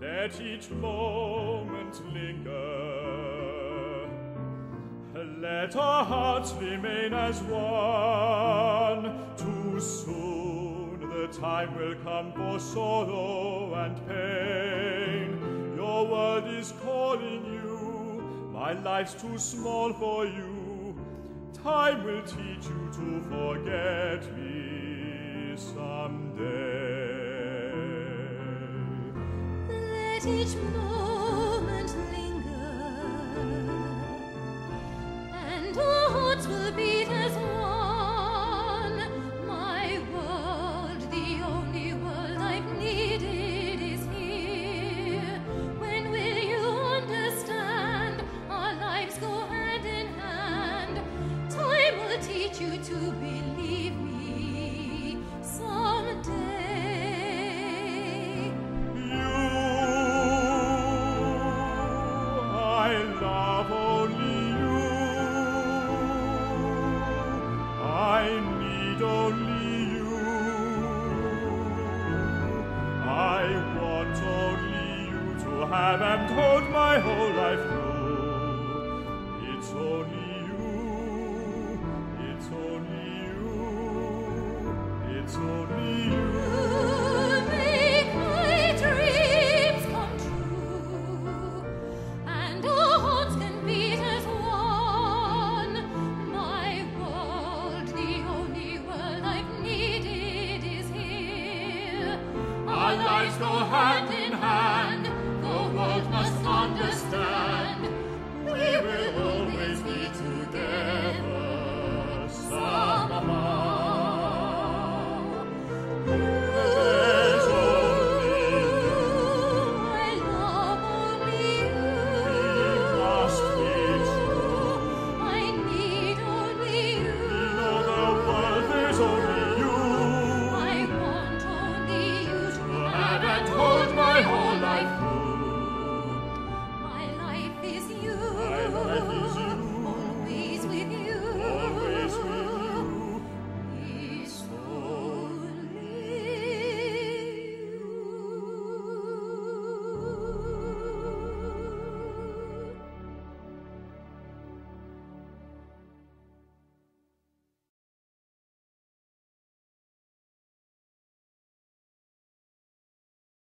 Let each moment linger. Let our hearts remain as one. Too soon the time will come for sorrow and pain. Your world is calling you. My life's too small for you. Time will teach you to forget me Let each moment linger, and our hearts will beat have and hold my whole life through. It's only you. It's only you. It's only you. Make my dreams come true, and hearts can beat as one. My world, the only world I've needed, is here. Our lives go hand in hand. Understand.